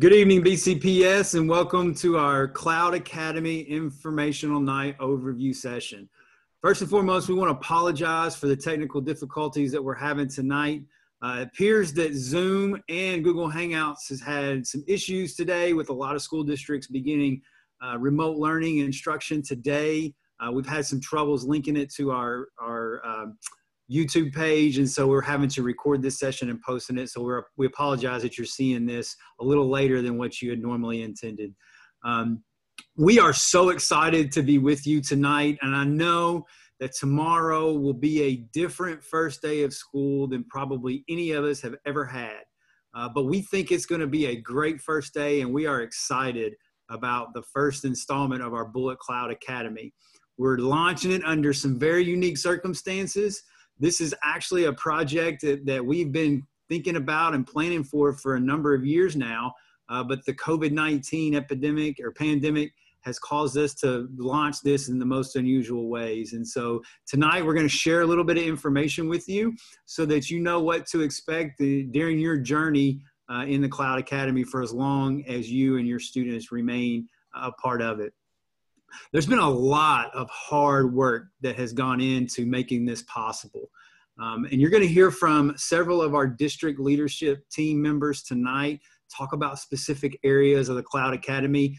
Good evening, BCPS, and welcome to our Cloud Academy Informational Night Overview session. First and foremost, we want to apologize for the technical difficulties that we're having tonight. Uh, it appears that Zoom and Google Hangouts has had some issues today with a lot of school districts beginning uh, remote learning instruction today. Uh, we've had some troubles linking it to our, our um, YouTube page, and so we're having to record this session and posting it. So we're, we apologize that you're seeing this a little later than what you had normally intended. Um, we are so excited to be with you tonight, and I know that tomorrow will be a different first day of school than probably any of us have ever had. Uh, but we think it's going to be a great first day, and we are excited about the first installment of our Bullitt Cloud Academy. We're launching it under some very unique circumstances. This is actually a project that, that we've been thinking about and planning for for a number of years now. Uh, but the COVID 19 epidemic or pandemic has caused us to launch this in the most unusual ways. And so tonight we're going to share a little bit of information with you so that you know what to expect during your journey uh, in the Cloud Academy for as long as you and your students remain a part of it. There's been a lot of hard work that has gone into making this possible. Um, and you're going to hear from several of our district leadership team members tonight talk about specific areas of the Cloud Academy.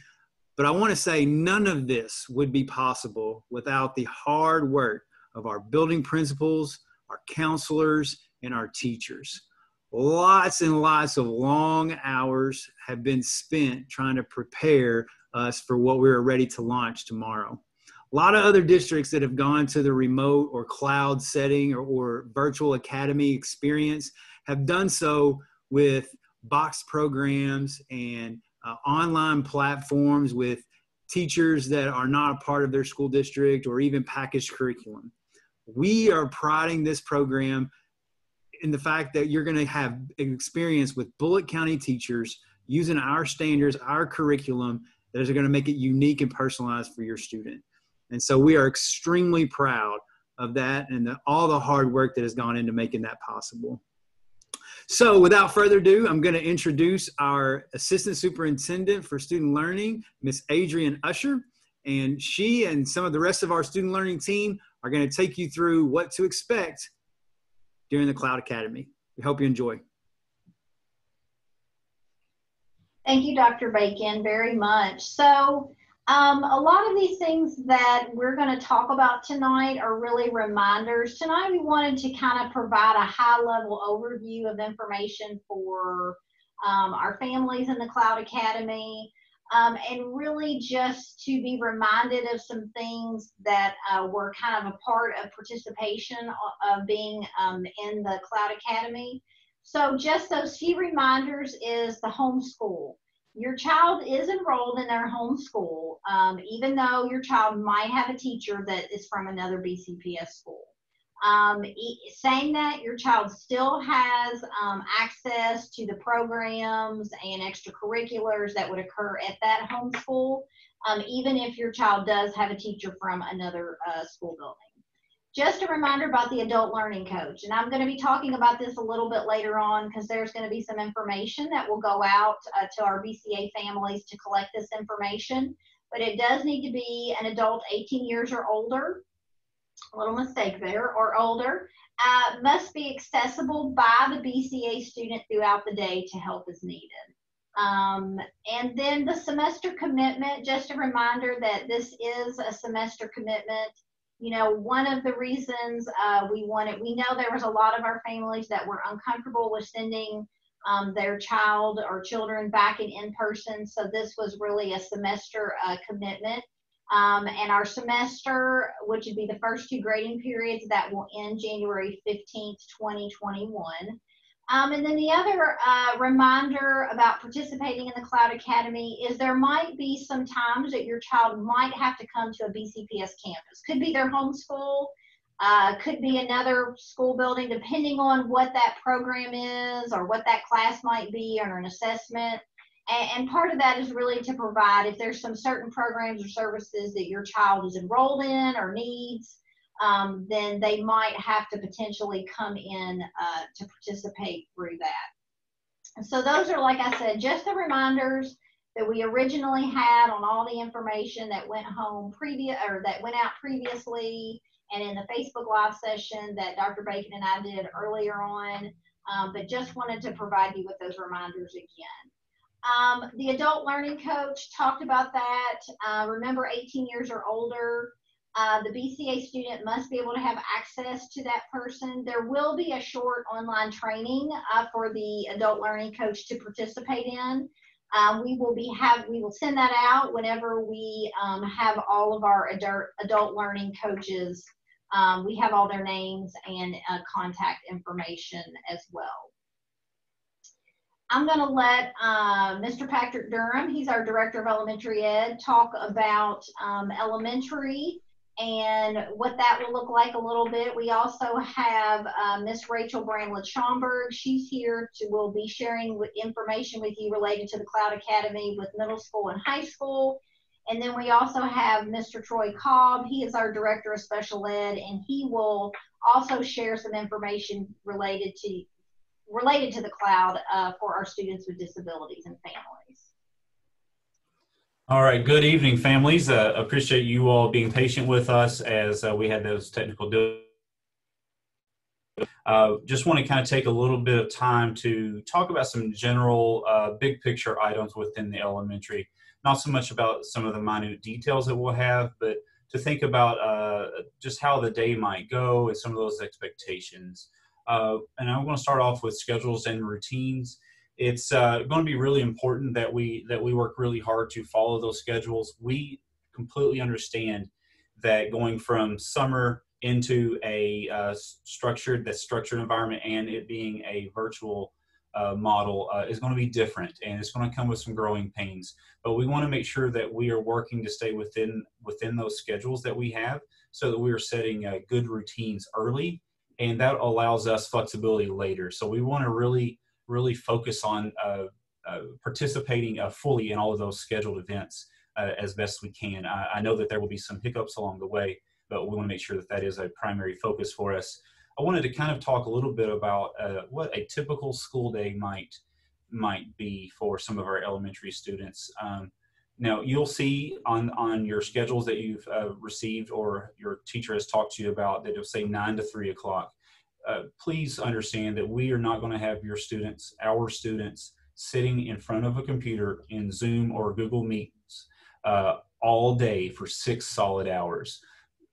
But I want to say none of this would be possible without the hard work of our building principals, our counselors, and our teachers. Lots and lots of long hours have been spent trying to prepare us for what we are ready to launch tomorrow. A lot of other districts that have gone to the remote or cloud setting or, or virtual academy experience have done so with box programs and uh, online platforms with teachers that are not a part of their school district or even packaged curriculum. We are priding this program in the fact that you're going to have experience with Bullitt County teachers using our standards, our curriculum that are going to make it unique and personalized for your student. And so we are extremely proud of that and the, all the hard work that has gone into making that possible. So without further ado, I'm going to introduce our Assistant Superintendent for Student Learning, Miss Adrian Usher. And she and some of the rest of our student learning team are going to take you through what to expect during the Cloud Academy. We hope you enjoy. Thank you, Dr. Bacon, very much. So, um, a lot of these things that we're going to talk about tonight are really reminders. Tonight, we wanted to kind of provide a high level overview of information for um, our families in the Cloud Academy. Um, and really just to be reminded of some things that uh, were kind of a part of participation of being um, in the Cloud Academy. So just those few reminders is the homeschool. Your child is enrolled in their home school, um, even though your child might have a teacher that is from another BCPS school. Um, saying that your child still has um, access to the programs and extracurriculars that would occur at that home school, um, even if your child does have a teacher from another uh, school building. Just a reminder about the adult learning coach. And I'm going to be talking about this a little bit later on because there's going to be some information that will go out uh, to our BCA families to collect this information. But it does need to be an adult 18 years or older. A little mistake there, or older. Uh, must be accessible by the BCA student throughout the day to help as needed. Um, and then the semester commitment, just a reminder that this is a semester commitment you know, one of the reasons uh, we wanted, we know there was a lot of our families that were uncomfortable with sending um, their child or children back in in person. So this was really a semester uh, commitment. Um, and our semester, which would be the first two grading periods, that will end January 15th, 2021. Um, and then the other uh, reminder about participating in the Cloud Academy is there might be some times that your child might have to come to a BCPS campus. Could be their home school, uh, could be another school building, depending on what that program is or what that class might be or an assessment. And, and part of that is really to provide if there's some certain programs or services that your child is enrolled in or needs um, then they might have to potentially come in uh, to participate through that. So those are, like I said, just the reminders that we originally had on all the information that went home previous or that went out previously and in the Facebook Live session that Dr. Bacon and I did earlier on. Um, but just wanted to provide you with those reminders again. Um, the adult learning coach talked about that. Uh, remember, 18 years or older. Uh, the BCA student must be able to have access to that person. There will be a short online training uh, for the adult learning coach to participate in. Um, we will be have we will send that out whenever we um, have all of our adult, adult learning coaches. Um, we have all their names and uh, contact information as well. I'm going to let uh, Mr. Patrick Durham, he's our Director of Elementary Ed, talk about um, elementary and what that will look like a little bit. We also have uh, Miss Rachel Bramlett Schomburg. She's here to will be sharing information with you related to the Cloud Academy with middle school and high school. And then we also have Mr. Troy Cobb. He is our Director of Special Ed, and he will also share some information related to related to the cloud uh, for our students with disabilities and families. All right, good evening, families. Uh, appreciate you all being patient with us as uh, we had those technical difficulties. Uh, just want to kind of take a little bit of time to talk about some general uh, big picture items within the elementary. Not so much about some of the minute details that we'll have, but to think about uh, just how the day might go and some of those expectations. Uh, and I'm going to start off with schedules and routines. It's uh, going to be really important that we that we work really hard to follow those schedules. We completely understand that going from summer into a uh, structured that structured environment and it being a virtual uh, model uh, is going to be different and it's going to come with some growing pains but we want to make sure that we are working to stay within within those schedules that we have so that we are setting uh, good routines early and that allows us flexibility later. So we want to really, really focus on uh, uh, participating uh, fully in all of those scheduled events as best we can. I, I, know that there will be some hiccups along the way, but we want to make sure that that is a primary focus for us. I wanted to kind of talk a little bit about uh, what a typical school day might might be for some of our elementary students. Um, now you'll see on on your schedules that you've uh, received or your teacher has talked to you about that it'll say nine to three o'clock. Uh, please understand that we are not going to have your students, our students, sitting in front of a computer in Zoom or Google Meets uh, all day for six solid hours.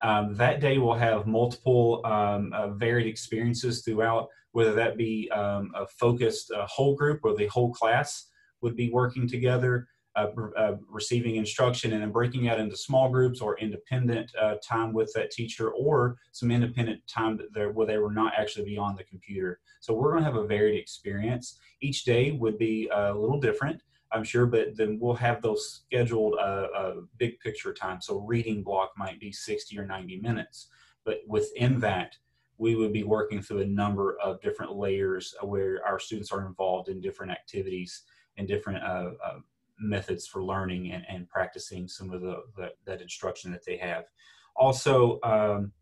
Um, that day will have multiple um, uh, varied experiences throughout, whether that be um, a focused uh, whole group or the whole class would be working together uh, uh, receiving instruction and then breaking out into small groups or independent uh, time with that teacher or some independent time where they were not actually beyond the computer. So we're going to have a varied experience. Each day would be a little different. I'm sure, but then we'll have those scheduled uh, uh, big picture time. So reading block might be 60 or 90 minutes, but within that, we would be working through a number of different layers where our students are involved in different activities and different uh, uh, methods for learning and, and practicing some of the, the, that instruction that they have. Also, um,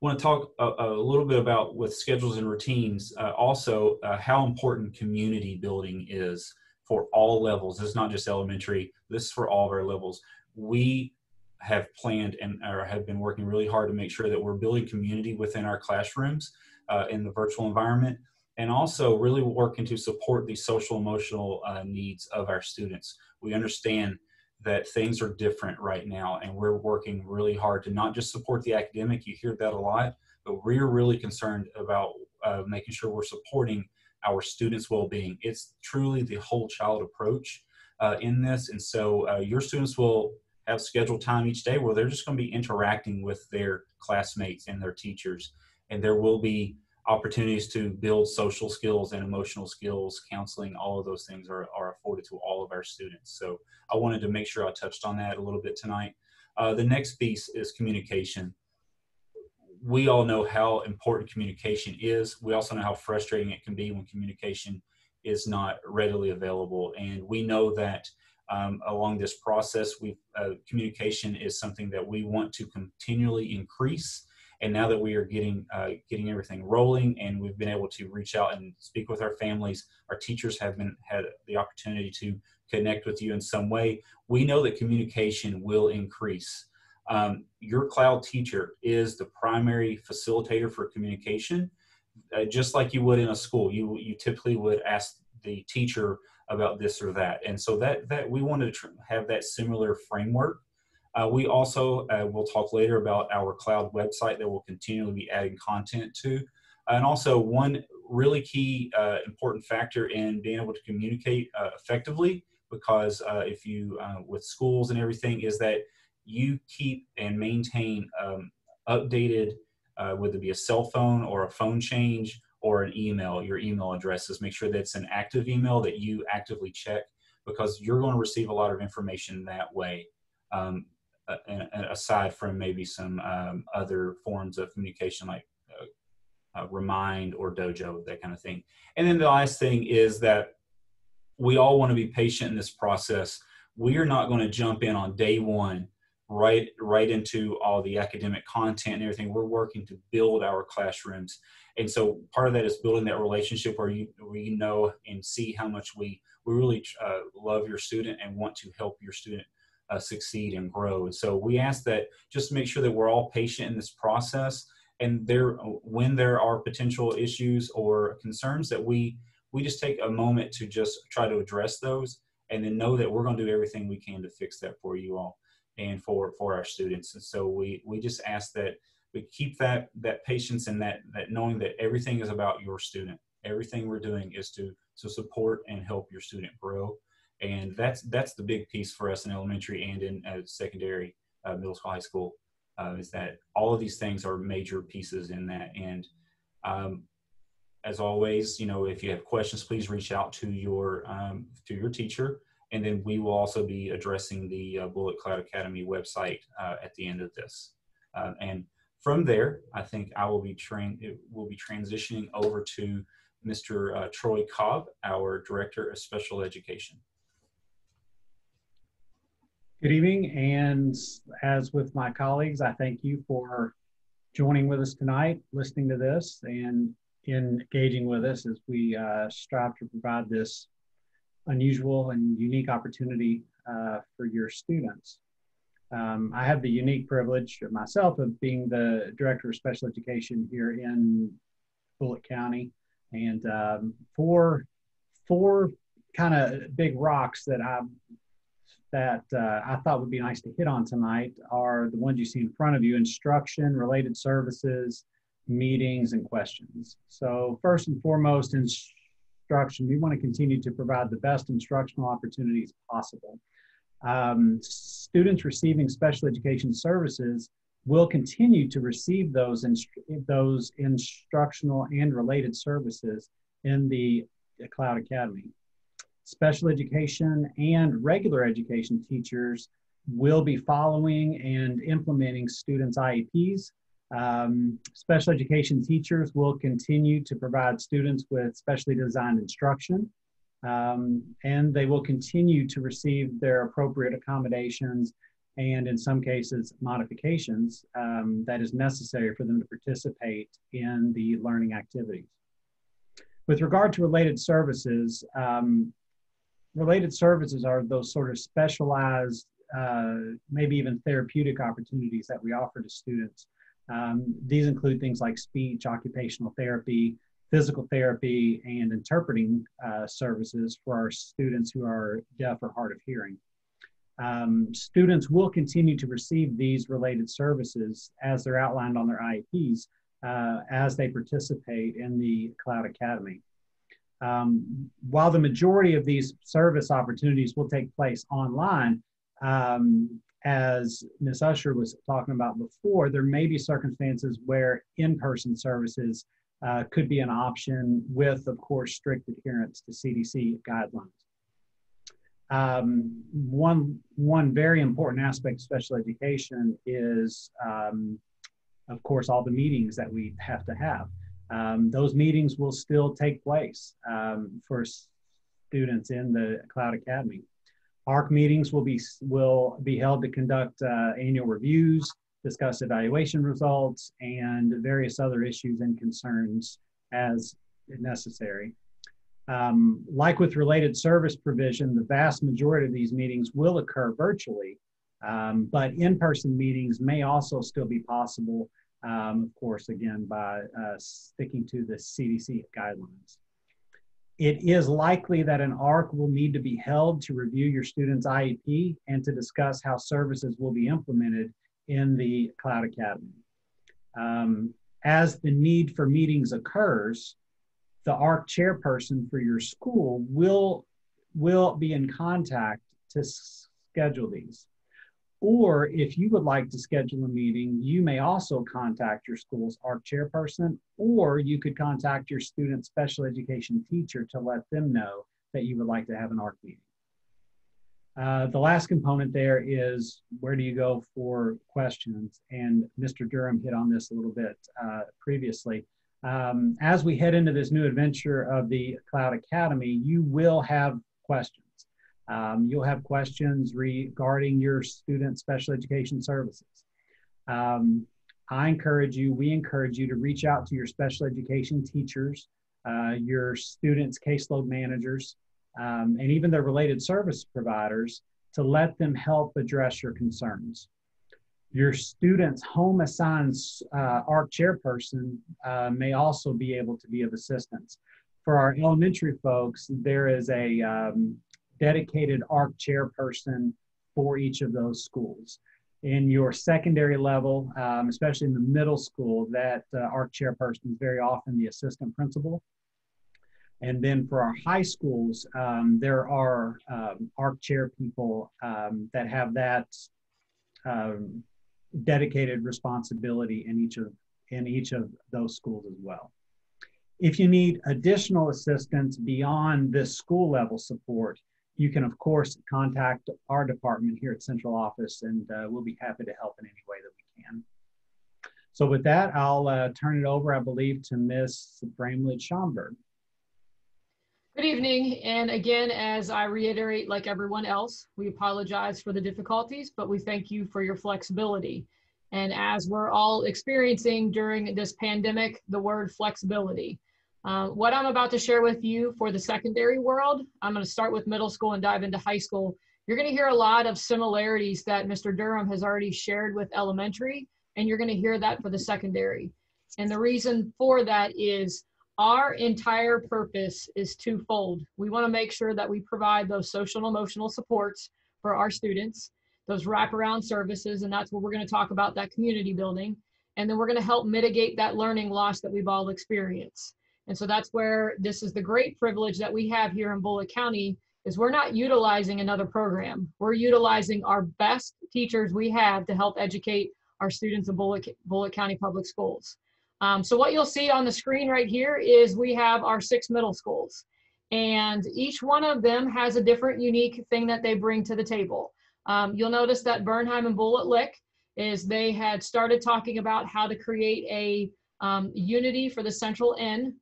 want to talk a, a, little bit about with schedules and routines. Uh, also, uh, how important community building is for all levels. This is not just elementary. This is for all of our levels. We have planned and or have been working really hard to make sure that we're building community within our classrooms uh, in the virtual environment and also really working to support the social emotional uh, needs of our students. We understand that things are different right now, and we're working really hard to not just support the academic, you hear that a lot, but we're really concerned about uh, making sure we're supporting our students' well being. It's truly the whole child approach uh, in this, and so uh, your students will have scheduled time each day where they're just going to be interacting with their classmates and their teachers, and there will be opportunities to build social skills and emotional skills, counseling, all of those things are, are afforded to all of our students. So I wanted to make sure I touched on that a little bit tonight. Uh, the next piece is communication. We all know how important communication is. We also know how frustrating it can be when communication is not readily available. And we know that um, along this process, we uh, communication is something that we want to continually increase And now that we are getting uh, getting everything rolling, and we've been able to reach out and speak with our families, our teachers have been had the opportunity to connect with you in some way. We know that communication will increase. Um, your cloud teacher is the primary facilitator for communication, uh, just like you would in a school. You you typically would ask the teacher about this or that, and so that that we wanted to have that similar framework. Uh, we also uh, will talk later about our cloud website that we'll continually be adding content to, and also one really key uh, important factor in being able to communicate uh, effectively because uh, if you with schools and everything is that you keep and maintain um, updated, uh, whether it be a cell phone or a phone change or an email, your email addresses. Make sure that's an active email that you actively check because you're going to receive a lot of information that way. Um, uh, aside from maybe some um, other forms of communication like uh, uh, Remind or Dojo, that kind of thing. And then the last thing is that we all want to be patient in this process. We are not going to jump in on day one right right into all the academic content and everything we're working to build our classrooms and so part of that is building that relationship where you we know and see how much we we really uh, love your student and want to help your student uh, succeed and grow and so we ask that just make sure that we're all patient in this process and there when there are potential issues or concerns that we we just take a moment to just try to address those and then know that we're going to do everything we can to fix that for you all and for for our students. And so we we just ask that we keep that that patience and that that knowing that everything is about your student. Everything we're doing is to to support and help your student grow, and that's that's the big piece for us in elementary and in uh, secondary, uh, middle school, high school, uh, is that all of these things are major pieces in that. And um, as always, you know, if you have questions, please reach out to your um, to your teacher. And then we will also be addressing the uh, Bullitt Cloud Academy website uh, at the end of this. Uh, and from there, I think I will be train will be transitioning over to Mr. Uh, Troy Cobb, our Director of Special Education. Good evening, and as with my colleagues, I thank you for joining with us tonight, listening to this, and engaging with us as we uh, strive to provide this unusual and unique opportunity uh, for your students. Um, I have the unique privilege of myself of being the director of special education here in Bullitt County, and um, four four kind of big rocks that I that uh, I thought would be nice to hit on tonight are the ones you see in front of you: instruction, related services, meetings, and questions. So first and foremost, instruction, we want to continue to provide the best instructional opportunities possible. Um, students receiving special education services will continue to receive those, inst those instructional and related services in the Cloud Academy. Special education and regular education teachers will be following and implementing students' IEPs um, special education teachers will continue to provide students with specially designed instruction, um, and they will continue to receive their appropriate accommodations and, in some cases, modifications um, that is necessary for them to participate in the learning activities. With regard to related services, um, related services are those sort of specialized, uh, maybe even therapeutic opportunities that we offer to students. Um, these include things like speech, occupational therapy, physical therapy, and interpreting uh, services for our students who are deaf or hard of hearing. Um, students will continue to receive these related services as they're outlined on their IEPs uh, as they participate in the Cloud Academy. Um, while the majority of these service opportunities will take place online, um, as Ms. Usher was talking about before, there may be circumstances where in-person services uh, could be an option with, of course, strict adherence to CDC guidelines. Um, one, one very important aspect of special education is, um, of course, all the meetings that we have to have. Um, those meetings will still take place um, for students in the Cloud Academy. ARC meetings will be will be held to conduct uh, annual reviews, discuss evaluation results, and various other issues and concerns as necessary. Um, like with related service provision, the vast majority of these meetings will occur virtually, um, but in-person meetings may also still be possible, um, of course, again, by uh, sticking to the CDC guidelines. It is likely that an ARC will need to be held to review your student's IEP and to discuss how services will be implemented in the Cloud Academy. Um, as the need for meetings occurs, the ARC chairperson for your school will, will be in contact to schedule these. Or if you would like to schedule a meeting, you may also contact your school's ARC chairperson, or you could contact your student special education teacher to let them know that you would like to have an ARC meeting. Uh, the last component there is where do you go for questions? And Mr. Durham hit on this a little bit uh, previously. Um, as we head into this new adventure of the Cloud Academy, you will have questions. Um, you'll have questions regarding your student special education services. Um, I encourage you, we encourage you to reach out to your special education teachers, uh, your students' caseload managers, um, and even their related service providers to let them help address your concerns. Your student's home assigned uh, ARC chairperson uh, may also be able to be of assistance. For our elementary folks, there is a um, dedicated ARC chairperson for each of those schools. In your secondary level, um, especially in the middle school, that uh, ARC chairperson is very often the assistant principal. And then for our high schools, um, there are um, ARC chair people um, that have that um, dedicated responsibility in each of in each of those schools as well. If you need additional assistance beyond this school level support, you can, of course, contact our department here at Central Office, and uh, we'll be happy to help in any way that we can. So with that, I'll uh, turn it over, I believe, to Ms. Bramlett Schomburg. Good evening. And again, as I reiterate, like everyone else, we apologize for the difficulties, but we thank you for your flexibility. And as we're all experiencing during this pandemic, the word flexibility. Uh, what I'm about to share with you for the secondary world, I'm going to start with middle school and dive into high school. You're going to hear a lot of similarities that Mr. Durham has already shared with elementary, and you're going to hear that for the secondary. And the reason for that is our entire purpose is twofold. We want to make sure that we provide those social and emotional supports for our students, those wraparound services, and that's what we're going to talk about that community building. And then we're going to help mitigate that learning loss that we've all experienced. And so that's where this is the great privilege that we have here in Bullitt County is we're not utilizing another program. We're utilizing our best teachers we have to help educate our students in Bullitt, Bullitt County Public Schools. Um, so what you'll see on the screen right here is we have our six middle schools. And each one of them has a different unique thing that they bring to the table. Um, you'll notice that Bernheim and Bullitt Lick is they had started talking about how to create a um, unity for the central N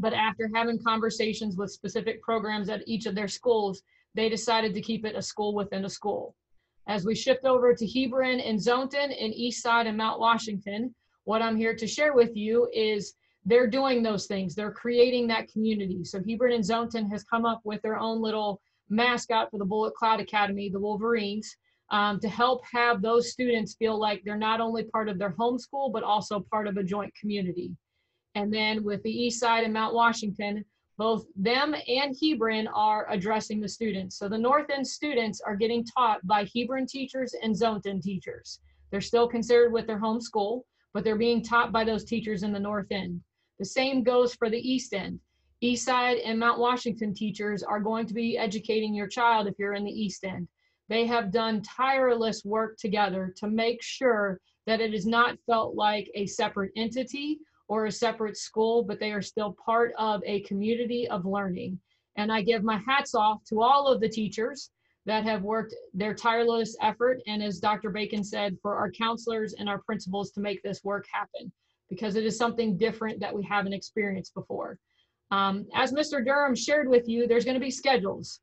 but after having conversations with specific programs at each of their schools, they decided to keep it a school within a school. As we shift over to Hebron and Zoneton in East Side and Mount Washington, what I'm here to share with you is they're doing those things. They're creating that community. So Hebron and Zoneton has come up with their own little mascot for the Bullitt Cloud Academy, the Wolverines, um, to help have those students feel like they're not only part of their home school, but also part of a joint community. And then with the East Side and Mount Washington, both them and Hebron are addressing the students. So the North End students are getting taught by Hebron teachers and Zoneton teachers. They're still considered with their home school, but they're being taught by those teachers in the North End. The same goes for the East End. East Side and Mount Washington teachers are going to be educating your child if you're in the East End. They have done tireless work together to make sure that it is not felt like a separate entity, or a separate school, but they are still part of a community of learning. And I give my hats off to all of the teachers that have worked their tireless effort. And as Dr. Bacon said, for our counselors and our principals to make this work happen, because it is something different that we haven't experienced before. Um, as Mr. Durham shared with you, there's going to be schedules.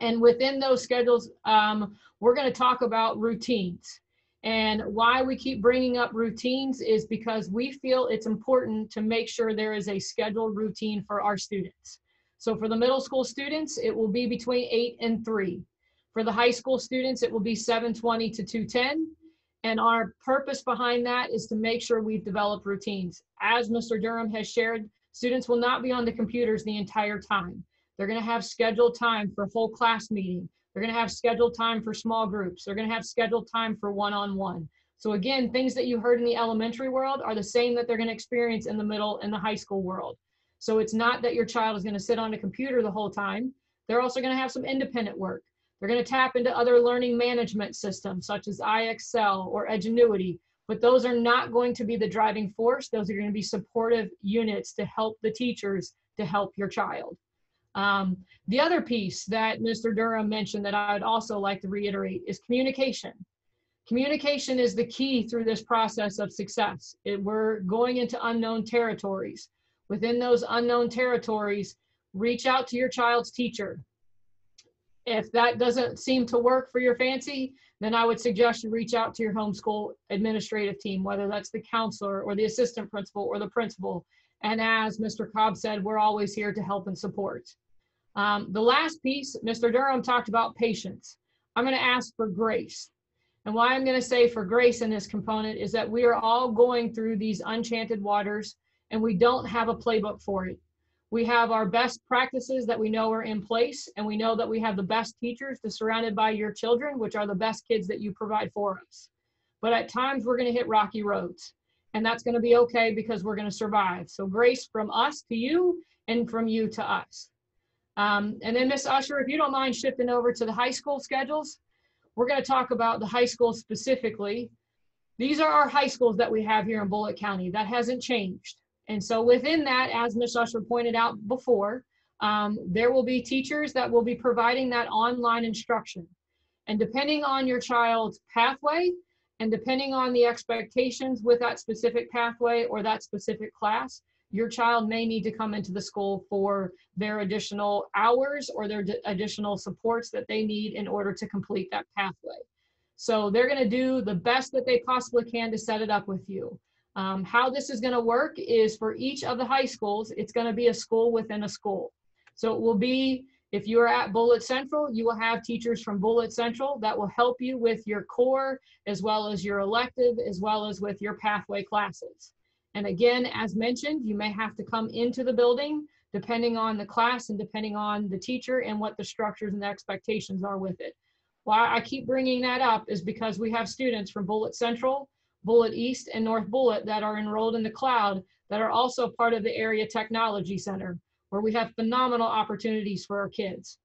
And within those schedules, um, we're going to talk about routines. And why we keep bringing up routines is because we feel it's important to make sure there is a scheduled routine for our students. So for the middle school students, it will be between 8 and 3. For the high school students, it will be 720 to 210. And our purpose behind that is to make sure we've developed routines. As Mr. Durham has shared, students will not be on the computers the entire time. They're going to have scheduled time for full class meeting. They're going to have scheduled time for small groups. They're going to have scheduled time for one-on-one. So again, things that you heard in the elementary world are the same that they're going to experience in the middle and the high school world. So it's not that your child is going to sit on a computer the whole time. They're also going to have some independent work. They're going to tap into other learning management systems such as IXL or Edgenuity, but those are not going to be the driving force. Those are going to be supportive units to help the teachers to help your child. Um, the other piece that Mr. Durham mentioned that I would also like to reiterate is communication. Communication is the key through this process of success. It, we're going into unknown territories. Within those unknown territories, reach out to your child's teacher. If that doesn't seem to work for your fancy, then I would suggest you reach out to your homeschool administrative team, whether that's the counselor or the assistant principal or the principal. And as Mr. Cobb said, we're always here to help and support. Um, the last piece, Mr. Durham talked about patience. I'm going to ask for grace. And why I'm going to say for grace in this component is that we are all going through these enchanted waters and we don't have a playbook for it. We have our best practices that we know are in place, and we know that we have the best teachers to surrounded by your children, which are the best kids that you provide for us. But at times we're going to hit rocky roads, and that's going to be okay because we're going to survive. So grace from us to you and from you to us. Um, and then Miss Usher, if you don't mind shifting over to the high school schedules, we're going to talk about the high school specifically. These are our high schools that we have here in Bullitt County. That hasn't changed. And so within that, as Ms. Usher pointed out before, um, there will be teachers that will be providing that online instruction. And depending on your child's pathway and depending on the expectations with that specific pathway or that specific class, your child may need to come into the school for their additional hours or their additional supports that they need in order to complete that pathway. So they're going to do the best that they possibly can to set it up with you. Um, how this is going to work is for each of the high schools, it's going to be a school within a school. So it will be, if you are at Bullitt Central, you will have teachers from Bullitt Central that will help you with your core, as well as your elective, as well as with your pathway classes. And again, as mentioned, you may have to come into the building depending on the class and depending on the teacher and what the structures and the expectations are with it. Why I keep bringing that up is because we have students from Bullitt Central Bullitt East and North Bullitt that are enrolled in the cloud that are also part of the Area Technology Center, where we have phenomenal opportunities for our kids.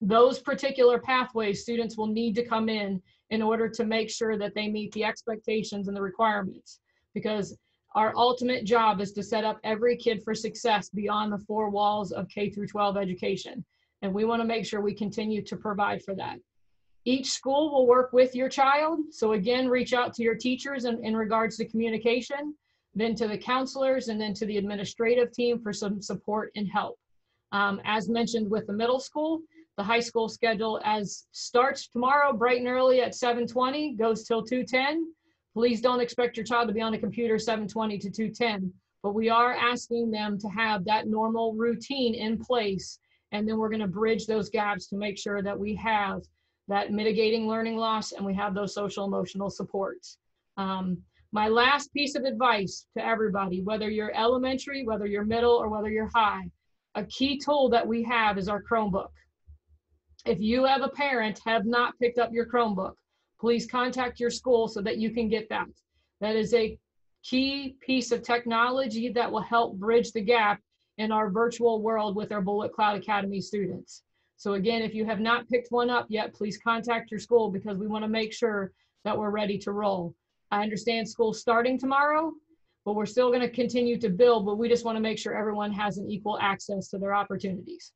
Those particular pathways, students will need to come in in order to make sure that they meet the expectations and the requirements. Because our ultimate job is to set up every kid for success beyond the four walls of K through 12 education. And we wanna make sure we continue to provide for that. Each school will work with your child. So again, reach out to your teachers in, in regards to communication, then to the counselors, and then to the administrative team for some support and help. Um, as mentioned with the middle school, the high school schedule as starts tomorrow bright and early at 7.20, goes till 2.10. Please don't expect your child to be on a computer 7.20 to 2.10, but we are asking them to have that normal routine in place. And then we're gonna bridge those gaps to make sure that we have that mitigating learning loss and we have those social emotional supports. Um, my last piece of advice to everybody, whether you're elementary, whether you're middle, or whether you're high, a key tool that we have is our Chromebook. If you have a parent have not picked up your Chromebook, please contact your school so that you can get that. That is a key piece of technology that will help bridge the gap in our virtual world with our Bullitt Cloud Academy students. So again, if you have not picked one up yet, please contact your school because we want to make sure that we're ready to roll. I understand school's starting tomorrow, but we're still going to continue to build, but we just want to make sure everyone has an equal access to their opportunities.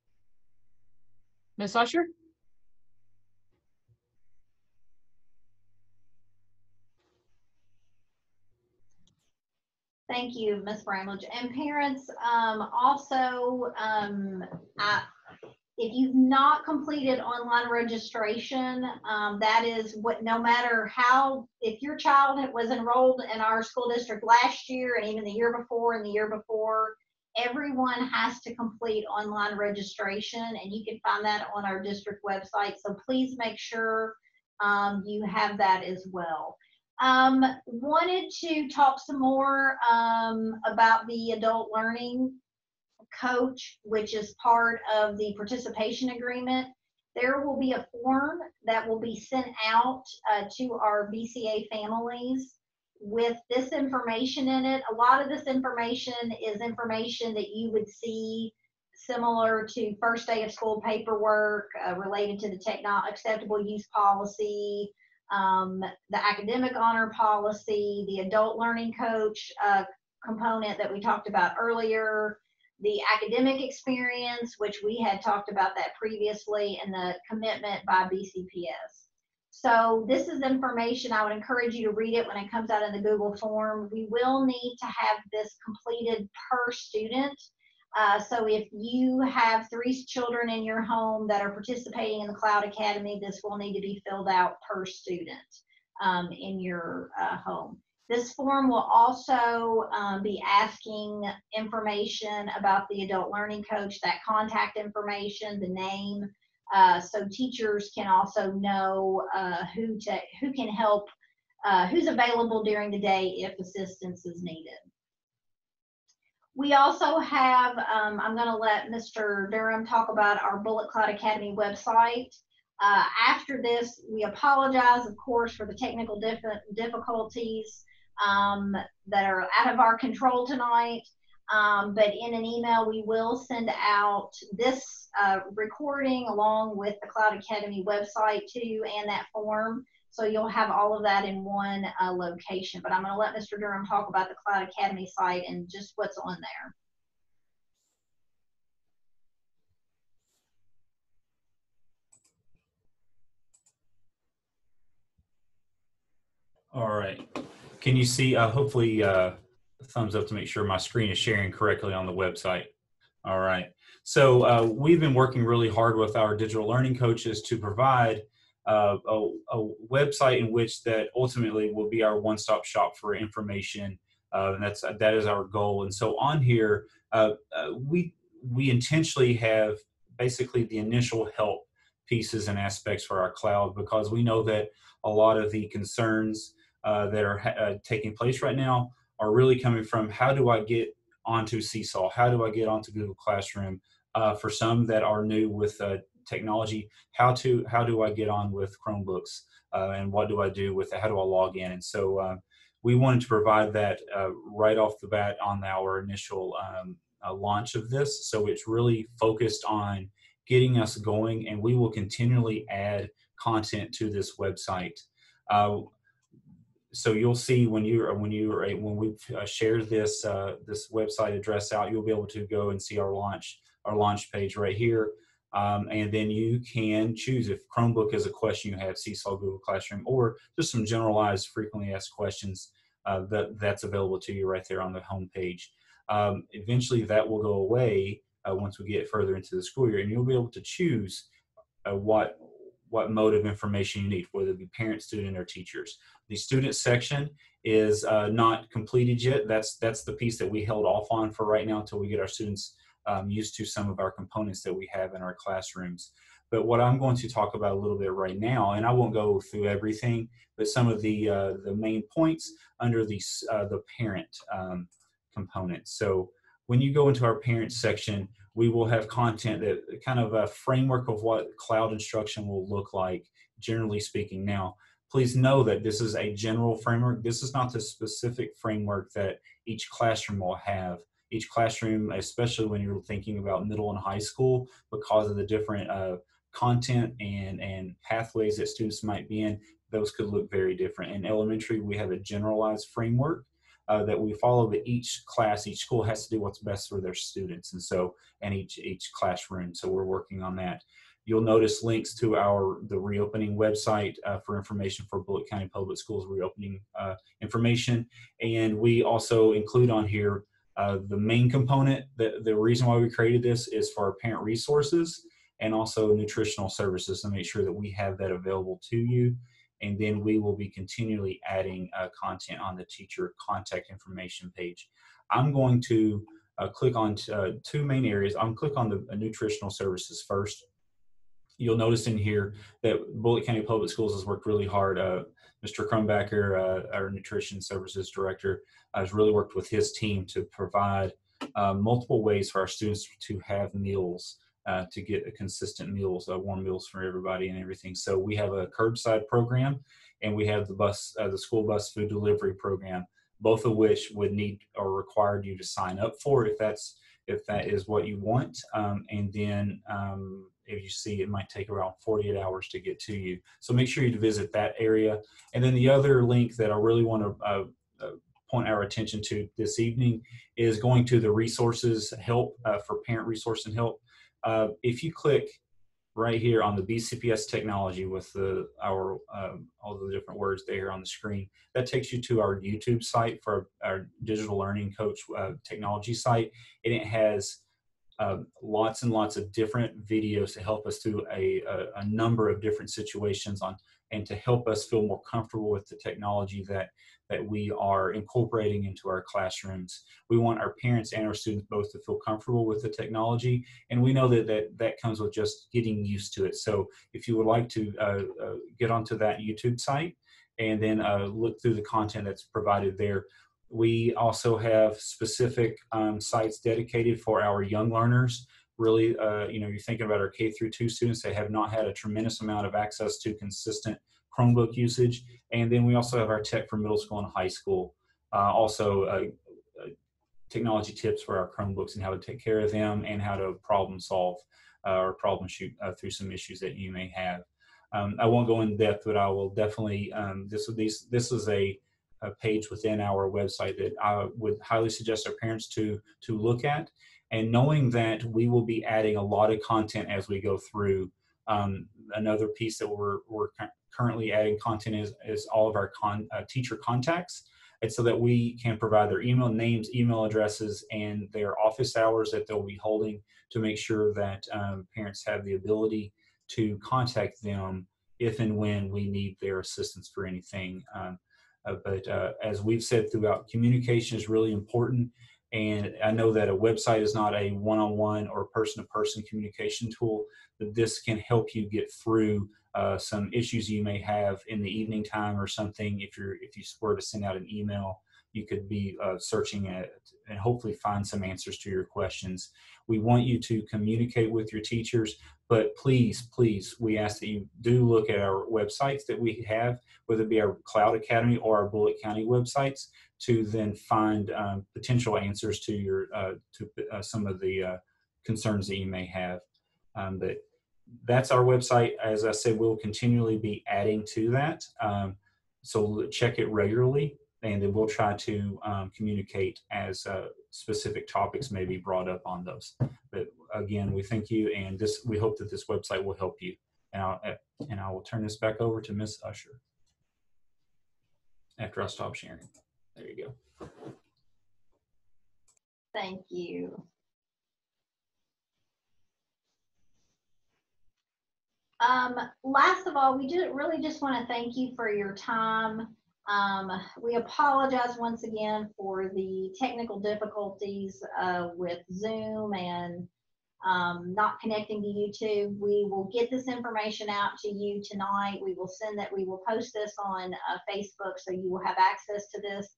Ms. Usher? Thank you, Ms. Bramlage. And parents, um, also, um, I, if you've not completed online registration, um, that is what, no matter how, if your child was enrolled in our school district last year and even the year before and the year before, everyone has to complete online registration and you can find that on our district website. So please make sure um, you have that as well. Um, wanted to talk some more um, about the adult learning coach, which is part of the participation agreement. There will be a form that will be sent out uh, to our BCA families with this information in it. A lot of this information is information that you would see similar to first day of school paperwork uh, related to the techno acceptable use policy, um, the academic honor policy, the adult learning coach uh, component that we talked about earlier, the academic experience, which we had talked about that previously, and the commitment by BCPS. So this is information, I would encourage you to read it when it comes out in the Google form. We will need to have this completed per student. Uh, so if you have three children in your home that are participating in the Cloud Academy, this will need to be filled out per student um, in your uh, home. This form will also um, be asking information about the adult learning coach, that contact information, the name, uh, so teachers can also know uh, who to who can help, uh, who's available during the day if assistance is needed. We also have, um, I'm going to let Mr. Durham talk about our Bullitt Cloud Academy website. Uh, after this, we apologize, of course, for the technical diff difficulties um, that are out of our control tonight. Um, but in an email, we will send out this uh, recording along with the Cloud Academy website too and that form. So you'll have all of that in one uh, location. But I'm going to let Mr. Durham talk about the Cloud Academy site and just what's on there. All right. Can you see, uh, hopefully, uh, thumbs up to make sure my screen is sharing correctly on the website. All right. So uh, we've been working really hard with our digital learning coaches to provide uh, a, a, website in which that ultimately will be our one-stop shop for information, uh, and that's that is our goal. And so on here, uh, we we intentionally have basically the initial help pieces and aspects for our cloud because we know that a lot of the concerns that are taking place right now are really coming from how do I get onto Seesaw? How do I get onto Google Classroom? Uh, for some that are new with uh, technology, how to how do I get on with Chromebooks uh, and what do I do with how do I log in? And so uh, we wanted to provide that uh, right off the bat on our initial um, uh, launch of this. So it's really focused on getting us going, and we will continually add content to this website so you'll see when you are when you are when we uh, share this uh, this website address out, you'll be able to go and see our launch our launch page right here, um, and then you can choose if Chromebook is a question you have, Seesaw, Google Classroom, or just some generalized frequently asked questions uh, that that's available to you right there on the home page. Um, eventually, that will go away uh, once we get further into the school year, and you'll be able to choose uh, what what mode of information you need, whether it be parent, student, or teachers. The student section is uh, not completed yet. That's that's the piece that we held off on for right now until we get our students um, used to some of our components that we have in our classrooms. But what I'm going to talk about a little bit right now, and I won't go through everything, but some of the uh, the main points under the uh, the parent um, component. So when you go into our parent section, we will have content that kind of a framework of what cloud instruction will look like, generally speaking. Now, please know that this is a general framework. This is not the specific framework that each classroom will have. Each classroom, especially when you're thinking about middle and high school, because of the different uh, content and, and pathways that students might be in, those could look very different. In elementary, we have a generalized framework uh, that we follow that each class, each school has to do what's best for their students. And so, and each, each classroom. So we're working on that. You'll notice links to our the reopening website uh, for information for Bullitt County Public Schools reopening uh, information. And we also include on here uh, the main component. The, the reason why we created this is for our parent resources. and also nutritional services to make sure that we have that available to you. And then we will be continually adding uh, content on the teacher contact information page. I'm going to uh, click on uh, two main areas. I'm click on the uh, nutritional services first. You'll notice in here that Bullitt County Public Schools has worked really hard. Uh, Mr. Krumbacker, uh, our nutrition services director, has really worked with his team to provide multiple ways for our students to have meals uh, to get a consistent meals, uh, warm meals for everybody and everything. So we have a curbside program, and we have the bus, uh, the school bus food delivery program, both of which would need or required you to sign up for if that's if that is what you want. Um, and then um, if you see, it might take around 48 hours to get to you. So make sure you visit that area. And then the other link that I really want to uh, uh, point our attention to this evening is going to the resources help for parent resource and help uh, if you click right here on the BCPS technology with the our um, all the different words there on the screen, that takes you to our YouTube site for our digital learning coach uh, technology site, and it has uh, lots and lots of different videos to help us through a, a, a, number of different situations on and to help us feel more comfortable with the technology that that we are incorporating into our classrooms. We want our parents and our students both to feel comfortable with the technology, and we know that that, that comes with just getting used to it. So if you would like to uh, uh, get onto that YouTube site and then uh, look through the content that's provided there, we also have specific um, sites dedicated for our young learners really, uh, you know, you're thinking about our K through two students, they have not had a tremendous amount of access to consistent Chromebook usage. And then we also have our tech for middle school and high school. Uh, also, uh, uh, technology tips for our Chromebooks and how to take care of them and how to problem solve uh, or problem shoot uh, through some issues that you may have. Um, I won't go in depth, but I will definitely. Um, this these this is a, a, page within our website that I would highly suggest our parents to to look at. And knowing that we will be adding a lot of content as we go through. Um, another piece that we're we're currently adding content is, is all of our con, uh, teacher contacts. It's so that we can provide their email names, email addresses, and their office hours that they'll be holding to make sure that um, parents have the ability to contact them if and when we need their assistance for anything. Um, uh, but uh, as we've said throughout, communication is really important. And I know that a website is not a one on one or person to person communication tool, but this can help you get through uh, some issues you may have in the evening time or something. If you're if you were to send out an email, you could be uh, searching it and hopefully find some answers to your questions. We want you to communicate with your teachers, but please, please, we ask that you do look at our websites that we have, whether it be our Cloud Academy or our Bullitt County websites, to then find um, potential answers to your uh, to uh, some of the uh, concerns that you may have. Um, but that's our website. As I said, we'll continually be adding to that. Um, so check it regularly, and then we'll try to um, communicate as uh, specific topics may be brought up on those. But again, we thank you, and this we hope that this website will help you. And, I'll, and I will turn this back over to Miss Usher after I stop sharing. There you go. Thank you. Um, last of all, we just really just want to thank you for your time. Um, we apologize once again for the technical difficulties uh, with Zoom and um, not connecting to YouTube. We will get this information out to you tonight. We will send that, we will post this on uh, Facebook so you will have access to this.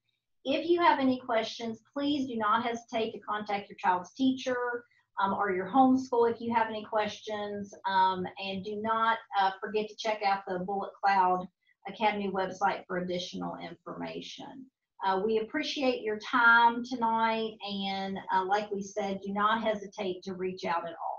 If you have any questions, please do not hesitate to contact your child's teacher um, or your homeschool if you have any questions. Um, and do not uh, forget to check out the Bullitt Cloud Academy website for additional information. Uh, we appreciate your time tonight, and uh, like we said, do not hesitate to reach out at all.